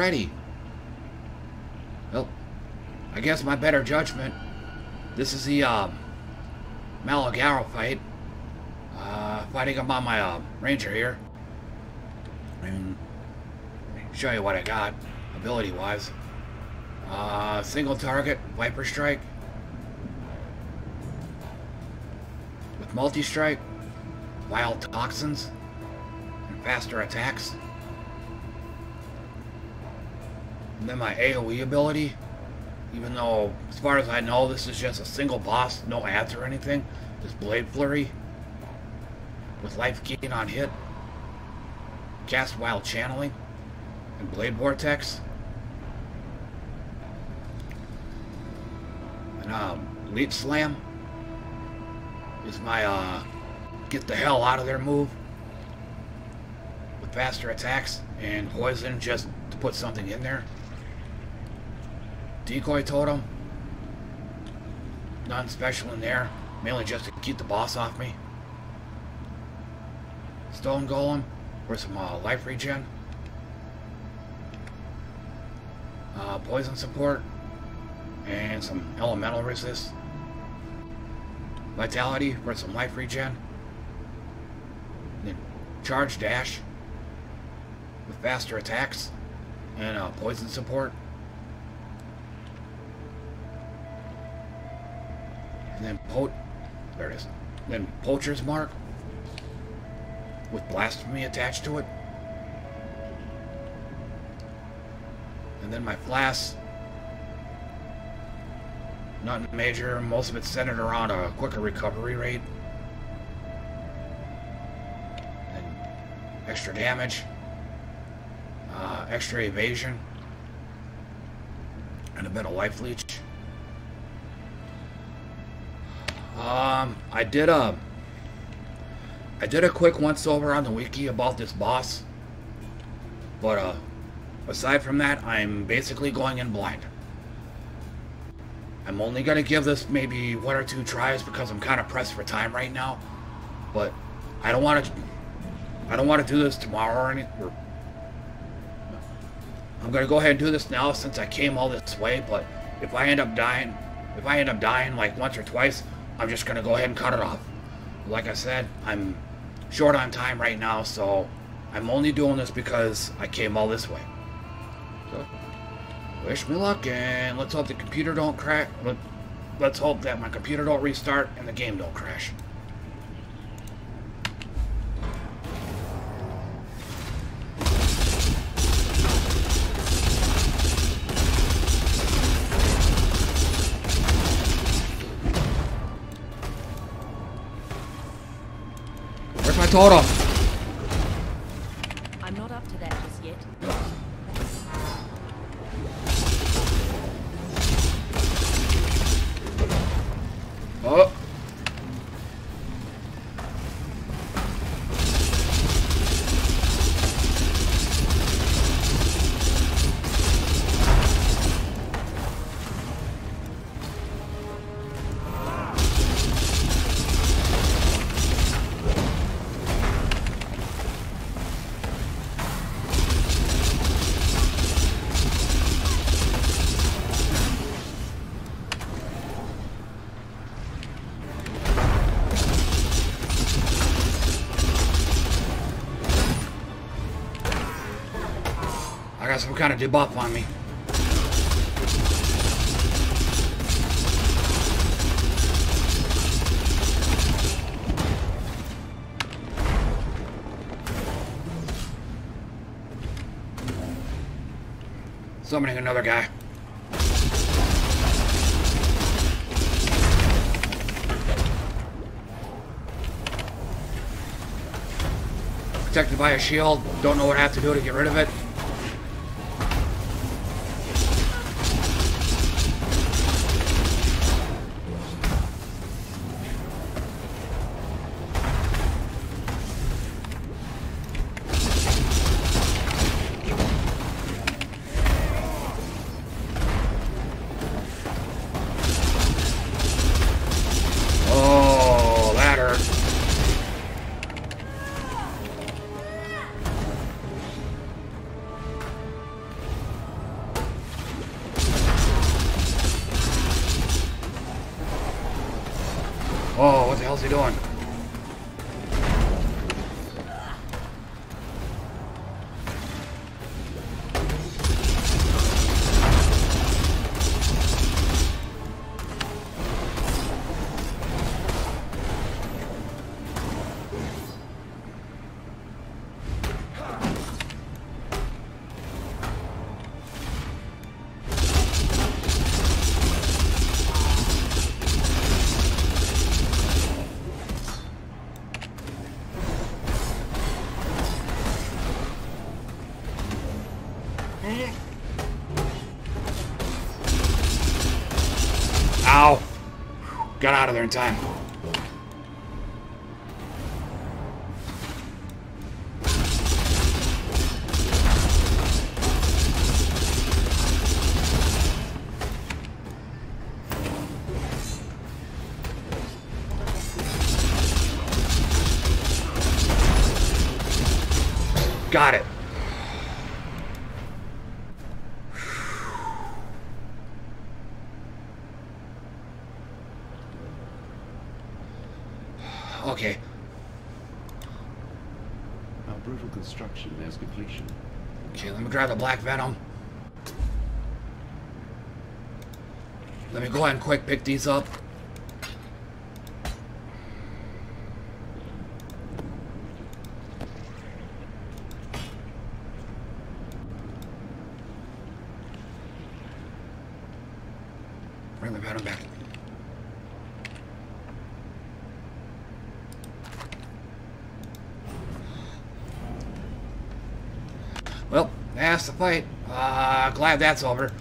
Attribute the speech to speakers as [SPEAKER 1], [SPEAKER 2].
[SPEAKER 1] already. Well, I guess my better judgment. This is the, um, Maligaro fight. Uh, fighting him on my, uh, ranger here. And show you what I got, ability-wise. Uh, single target, Viper Strike. With multi-strike, Vile Toxins, and faster attacks. And then my AoE ability, even though, as far as I know, this is just a single boss, no ads or anything, is Blade Flurry. With life gain on hit. Cast While Channeling. And Blade Vortex. And, um, Leap Slam. Is my, uh, get the hell out of there move. With faster attacks and poison just to put something in there. Decoy Totem. Nothing special in there. Mainly just to keep the boss off me. Stone Golem for some uh, life regen. Uh, poison support. And some elemental resist. Vitality for some life regen. And then charge dash with faster attacks and uh, poison support. And then po there it is. then poacher's mark with blasphemy attached to it. And then my flask. Nothing major. Most of it's centered around a quicker recovery rate. And extra damage. Uh, extra evasion. And a bit of life leech. Um, I did a... I did a quick once over on the wiki about this boss. But, uh, aside from that, I'm basically going in blind. I'm only going to give this maybe one or two tries because I'm kind of pressed for time right now. But I don't want to... I don't want to do this tomorrow or anything. I'm going to go ahead and do this now since I came all this way. But if I end up dying... If I end up dying like once or twice, I'm just to go ahead and cut it off. Like I said, I'm short on time right now, so I'm only doing this because I came all this way. So, wish me luck, and let's hope the computer don't crash. Let's hope that my computer don't restart and the game don't crash. Where's my got some kind of debuff on me. Summoning another guy. Protected by a shield. Don't know what I have to do to get rid of it. What the hell's he doing? Got out of there in time. Got it. Okay.
[SPEAKER 2] Our brutal construction nears completion.
[SPEAKER 1] Okay, let me grab the black venom. Let me go ahead and quick pick these up. Bring the venom back. Well, that's the fight. Uh, glad that's over.